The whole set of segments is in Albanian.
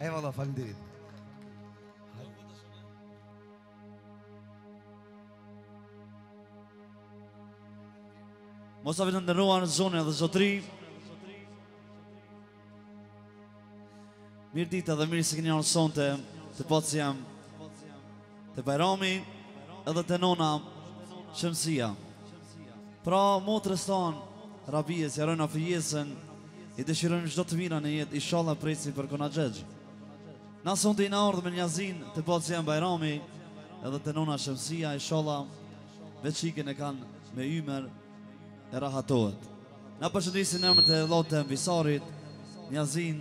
E valla, falim dirit. Mos vetëm, nderuar zonja dhe zotri. Mirë dita dhe mirë se keni ardhur sonte. Të pacë jam Te Bajrami edhe te nona Shemsia. Pra motrës tonë Rabies ja urojna fejesën i dëshirojmë çdo të mira në jetë, inshallah presim për kanagjegj. Na sonte i na ardhë me njazin te baci janë Bajrami edhe te nona Shemsia, inshallah vajzën e kanë me ymer e rahatohet. Na përshëndesin emër të Lotem Visarit, njazin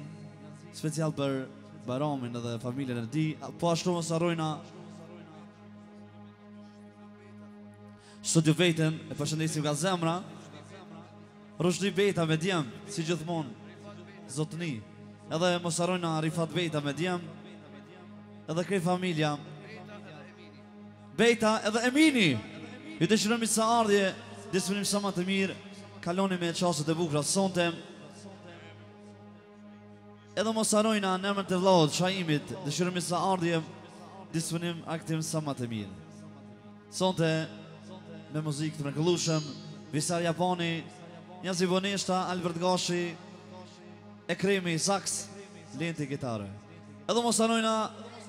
special për Bajramin dhe familjen e tij Po ashtu mos harrojna Studio Bejtën E përshëndesim nga zemra Rushdi Bejta me djem Si gjithmon Zotni Edhe mos harrojna Rifat Bejta me djem Edhe krejt familja Bejta edhe Emini Ju dëshirojmë mirë se ardhje Disponim sa ma të mirë Kaloni me çastet e bukra Sonte Edhe mos harrojna në emër të vëllaut Shaimit, dëshirojmë mirë se ardhje disponim argtim sa më të mirë. Sonte me muzikë të mrekullueshëm, Visar Japoni, Njazi Voneshta, Albert Gashi, Ekremi Sax, Lenti Gitare. Edhe mos harrojna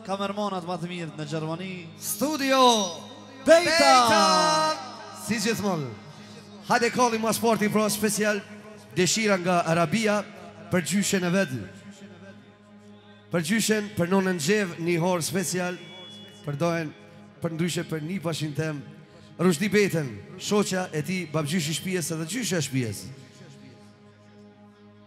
kamermanat ma të mirët në Gjermani Studio Bejta Si gjithmon Hajde kalli ma sporti pra special Dëshira nga Rabia Për gjyshen e vet Për gjyshen për nonën Xhevë Një herë special Për dojen për ndryshe për një pashën tem Rushdi Bejten Shoqa e ti babgjyshi shpijes edhe gjyshja shpijes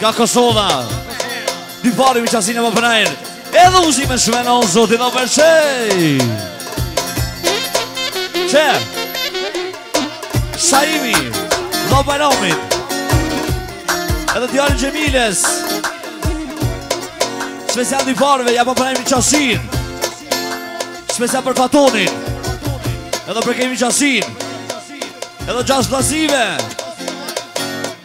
Nga Kosova Dy pari mi qasinë më përnajnë Edhe u zime shme në onë zotin o përqej Qe Saimi Dhe përnomit Edhe djallin Gjemiles Special një parve, ja po përrejmë një qasin Special për Fatonin Edhe për kemi qasin Edhe gjas plasive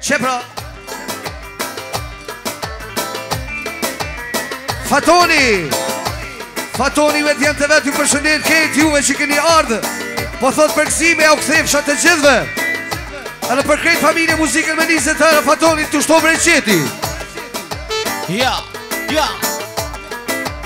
Qe pra Fatoni Fatoni me t'janë të vet ju përshëndet krejt juve që këni ardhë Po thotë përgëzime, jau kthefsha të gjithve Edhe për krejt familje muzikën me njëzë të tërë Fatoni t'ushton prej qeti Ja, ja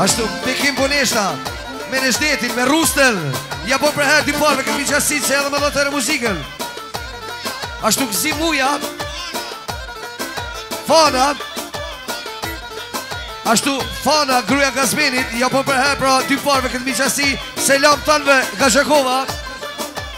Ashtu, Bekim Boneshta, me në shtetin, me Rustel, ja po për herë të parë me kët miqasi se edhe me nder muzikën. Ashtu gzimuja, Fana, ashtu Fana, gruja Gazmenit, ja po për herë pra të parë me kët miqasi, selam tanëve nga Gjakova,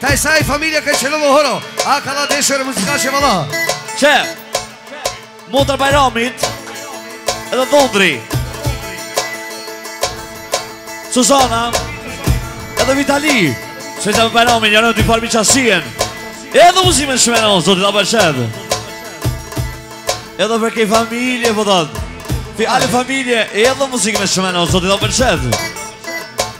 Taj saj familja ka qëllë më horo A ka da deshër e muzika që vëlla Qe Motër Bajramit Edhe Dhondri Suzana Edhe Vitali Se të më Bajramit janë në të farmi qasien Edhe muzime shumë e në onë Zotit Abashed Edhe për kej familje po Fi ale familje Edhe muzime shumë e në onë Zotit Abashed Edhe muzime shumë e në onë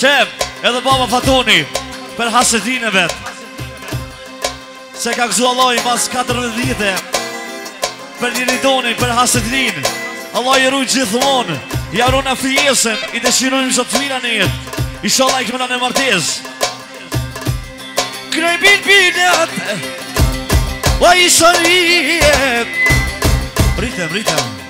Qe, edhe baba Fatoni Për hasretin e vet Se ka gëzu Allahi mas 14 vjete Për Liridonin për hasretin Allahi i rujt gjithmon I uron fejesën I dëshirun gjithë të mirat në jetë Ishalla i këmëna në martez Krej bil bilat O i shërije Rritem, rritem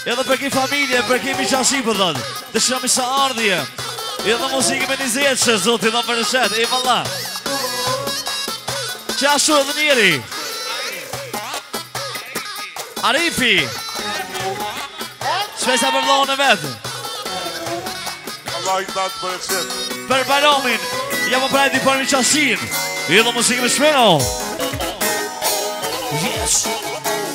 Edhe për krejt familjen, për kët miqasi për dhëtë Dëshiron mirëseardhje Edhe muzikë me njëzet që zoti ta bereqet Ejvalla Qashu edhe njeri Arifi Shpesa për vllaun e vet Allahi të dhëntë bereqet Për balomin Jam më prajti për miqasinë Edhe muzikë e shpërblen Yes Yes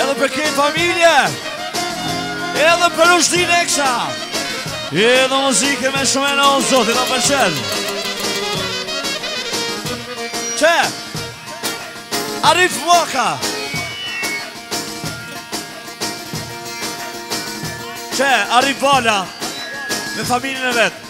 Edhe për krejt familjen Edhe për ushtin e kësha Edhe muzike me shumë e në onë zotit ta bereqet Qe Arif Moka Qe Arif Bala Me familjen e vet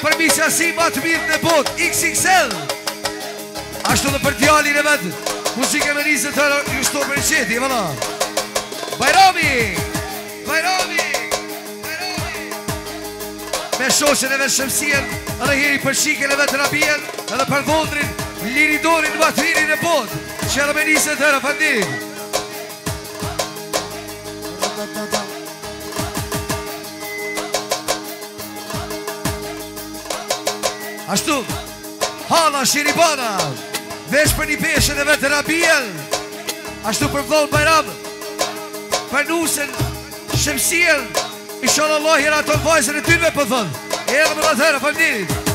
Për miqasi ma të mirë në bot XXL Ashtu dhe për djalin e vet Muzike me njëzet e nderon Ju shtoftë bereqeti Vlla Bajrami Bajrami Me shoqen e vet Shemsijen Dhe hiri për çikën e vet Rabijen Dhe për dhandrin Liridonin ma të mirë në bot Qe me njëzet e nderon Fëndim Ashtu, hala Shehribanja, veç për mbesën e vet Rabijen, ashtu për vllaun Bajram, për nusen, Shemsijen, inshalla Allahi e rahaton vajzën e tyne për po thënë, e edhe më dhe të herë, për njërit.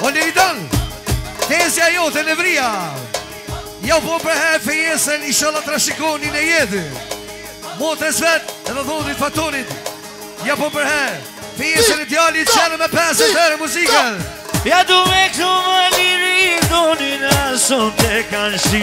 O Neridan Tezja jote Nevria ja bon për hajr fejesën Ishalla trashigoni në jetë Motrës vet Edhe dhodit Fatonit Ja bon për hajr Fejesën i djali qenë me pesë Të tërë muzikën Ja du me këndu Meridonin sonte kan shi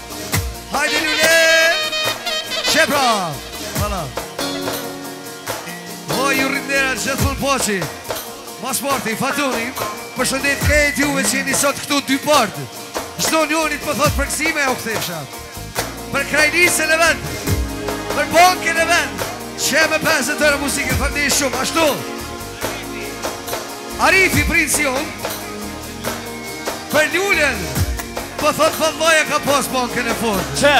Hajde lule Shepra Hala Hoj ju rritet nera gjithmonë poqi Mas pari, Fatoni Përshëndet krejt juve që jeni sot këtu dy palët Çdo njonit po thot përgëzime e u këthesha Për krajnisë e në vend Për bankën e vet Qe njëmijë e pesëqind te muzika Faleminderit shumë, ashtu Arifi, princi unë Për Lulen Po thot po moj e ka pos bankën e fundit Qe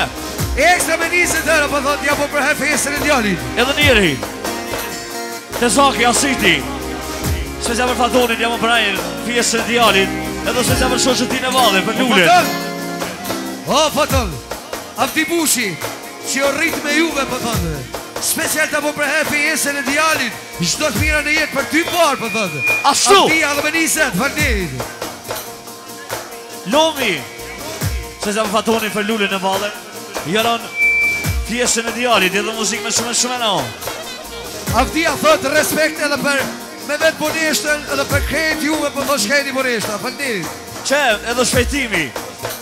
E ekstra me njëse të rë Po thot ja bon për hajr fejesën e djalit Edhe njëri Të zaki asiti Se zemër Fatonit ja bon për hajr fejesën e djalit Edhe se zemër shoqes tij në valle Për Lulen O Faton Avdi Bushi Që jo rritë me juve po thot Special të bon për hajr fejesën e djalit Çdo të mira në jetë për ty mbarë po thotë Ashtu Avdi edhe me njëzet, faleminderit Lomi Se zemër Fatonit për Lulen në valle Ja uron fejesën e djalit, edhe muzikë me shumë e shumë e na Avdia thotë respekt edhe për Me vetë boneshtën edhe për krejt juve po thotë shkajti boneshtën Faleminderit Qe, edhe Shpejtimi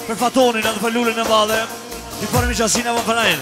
Për Fatonin edhe për Lulen në valle Një parë mi çastin e me për hajr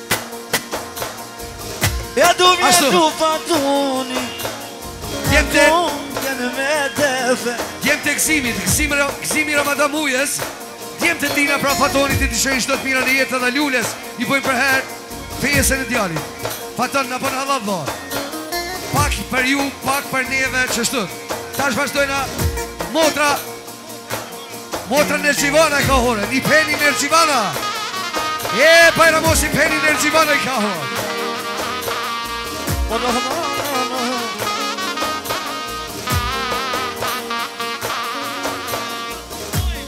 Ja du vje Ashtu. du Fatoni Djemtë Mungën me defe Djemtë e Gzimit, Gzimi, ra- Gzimi Ramadan Mujës Djemtë e tina pra Fatonit të dëshirojnë çdo të mira në jetë dhe Lules I bojnë për hajr fejesën e djalit Faton na bon hallall edhe Pak për ju, pak për neve qështu Tash vazhdojna motra Motra Nergjivana e ka hore, një peni Nergjivana. E, Bajram Osi beni Nergjivana e ka hore. Po në hëma,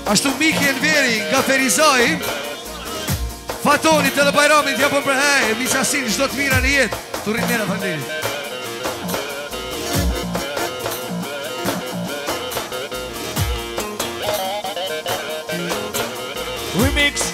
Ashtu Miki Enveri nga Ferizaj Fatonit edhe Bajramit ja bon për hajr Mi çastin çdo të mira në jetë T'u rritë nera familjes Remix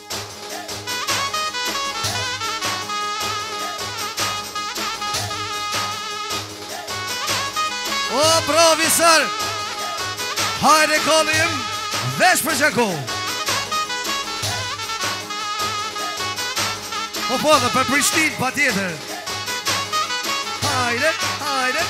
O, bravo sër Hajde kalojm Veç për Gjakovë Po po dhe për Prishtinë patjetër Hajde, hajde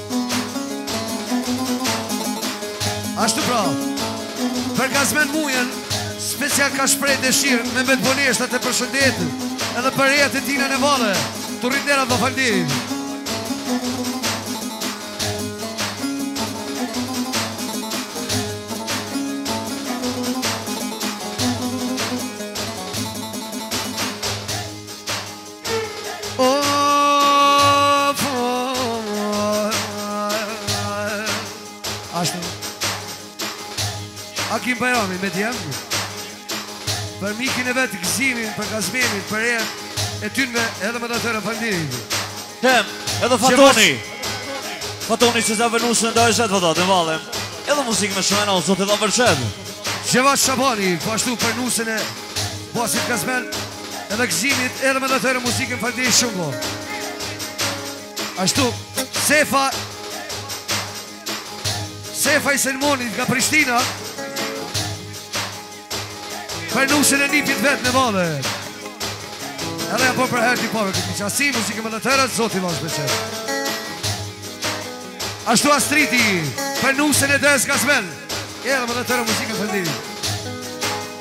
Ashtu pra, për Gazmend Mujën, special ka shpreh dëshirë me të bonesht ta përshëndetë, edhe për rejat e tina në valle, t'u rritë ndera dhe faleminderit. Agim Bajrami, me djem Për mikin e vet Gëzimin, për Gazmendin, për e E tynve edhe më të tërë, faleminderit Tem, edhe Fatoni Fatoni që zë vënu së ndaj shetë vëtë, dhe valem Edhe muzikë me shumë mëna, o zotë edhe bereqet Xheva Shabani, po ashtu për nusen e bosit Gazmend Edhe Gëzimit edhe me të tërë muzikën Faleminderit shumë po Ashtu Sefa Sefa i Selmanit nga Prishtina Për nusen e nipit vet në valle Edhe ja po për herë të parë Këtë miqasi muzikën me të tërë Zotin ma shpeqe Ashtu Astriti Për nusen e Des Gazmend Edhe me të tërë muzikën Faleminderit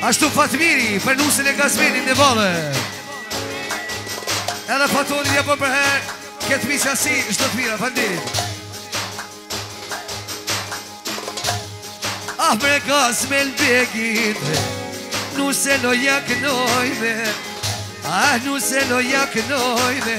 Ashtu Fatmiri për nusen e Gazmendit në valle Edhe Fatoni ja po për herë Këtë miqasi, gjith të mira, faleminderit Ah bre Gazmend begin Nuse n'ojak knojmë Ah nuse n'ojak knojmë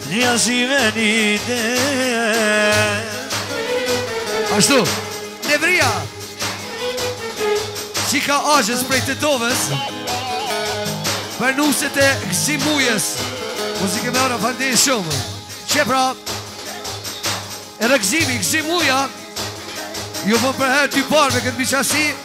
Një zime një dhe Ashtu Nevrija qi ka ardh prej të doves Për nuset e Gëzim Mujës Muzike me ora faleminderit shumë Qe pra Edhe Gëzimi Gëzim Muja Ja po për herë të parë me këtë miqasi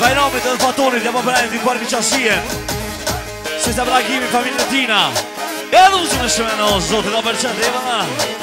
Bajramit dhe Fatonit dhe ja po për herë të parë miqasie Se se bragimi familjen e tina Edhe u që në shumë e në o zotit dhe bereqet dhe jeva na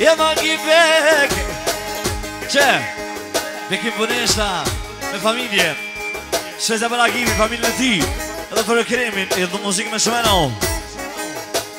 Ja ma ki bek Qe Me kim Bonesta Me familje Se se për akimi familje në ti Edhe për kremin Edhe muzikë me shumena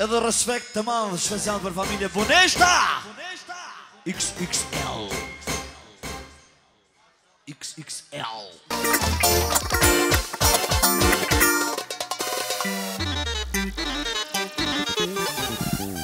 Edhe respekt të madh special për familje Bonesta! XXL XXL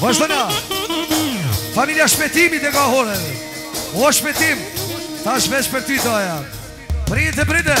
Vazhdojna Familja Shpetimi dhe ka hore O Shpetim Ta është vesh për ty të aja Prite prite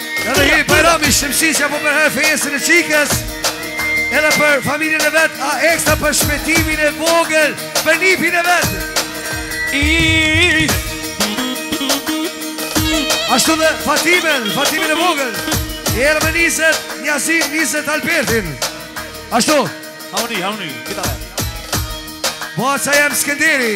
Edhe i Bajrami Shemshisha po përhajr fejesën e çikës Edhe për familjen e vet A ekstra për Shpetimin e vogël Për nipin e vet Ashtu dhe Fatimen Fatimen e vogël E herë me njëset Njësin njëset Albertin Ashtu Hauni, hauni, kita dhe Boa që jam Skenderi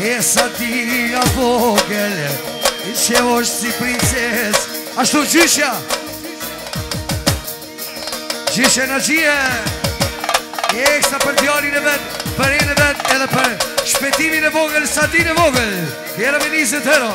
E Satina vogël I që është si princeshë Ashtu gjyshja Gjyshja Naxhije Ekstra për djalin e vet Për renë e vet edhe për Shpetimin e vogël Satinën e vogël Kjera me njëzë të hero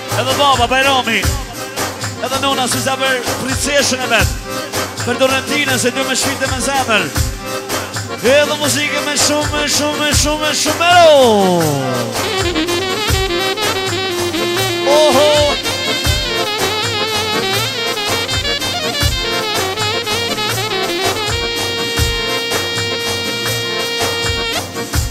Edhe baba Bajrami Edhe nona si za për princeshën e vet Për Dorentinën se e dun me shpirt e me zemër Edhe muzikë me shumë, me shumë, me shumë, me shumë me ro Oho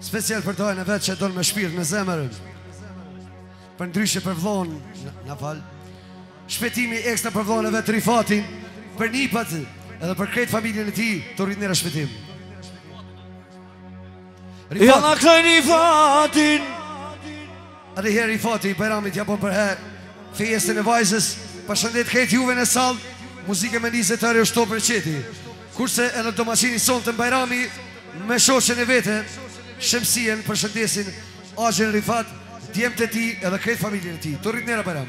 Special për dajën e vet që e don me shpirt me zemër Për ndryshe për vllanë Në falë Shpetimi ekstra për vllanë e vet Rifatin Për nipat edhe për krejt familjen e tij T'u rritë nera Shpetim Rifat. Ja në këtë Rifatin Atëherë Rifati Bajramit ja bon përhajr Fejesën e vajzës Përshëndet krejt juve në sallë Muzikë me lise të rjo shto për qeti Kurse edhe domaqini sonte Bajrami Me shoqen e vet Shemsien përshëndesin Axhën Rifat Djemtë e tij edhe krejt familjen e tij T'u rrit nera Bajram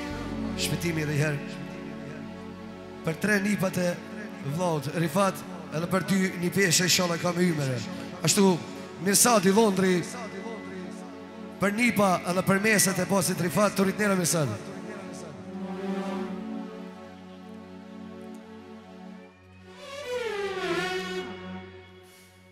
Shpëtimi dhe herë Për tre nipat e vllaut Rifat edhe për dy nipeshe ishalla me ymër Ashtu Mirsad i Londri Për nipa edhe për mesat e bacit Rifat t'u rritne Mirsad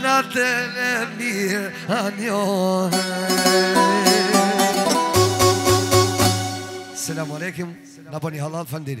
Natën e mirë a njohë Selamu alaikum, në bëni halal efendi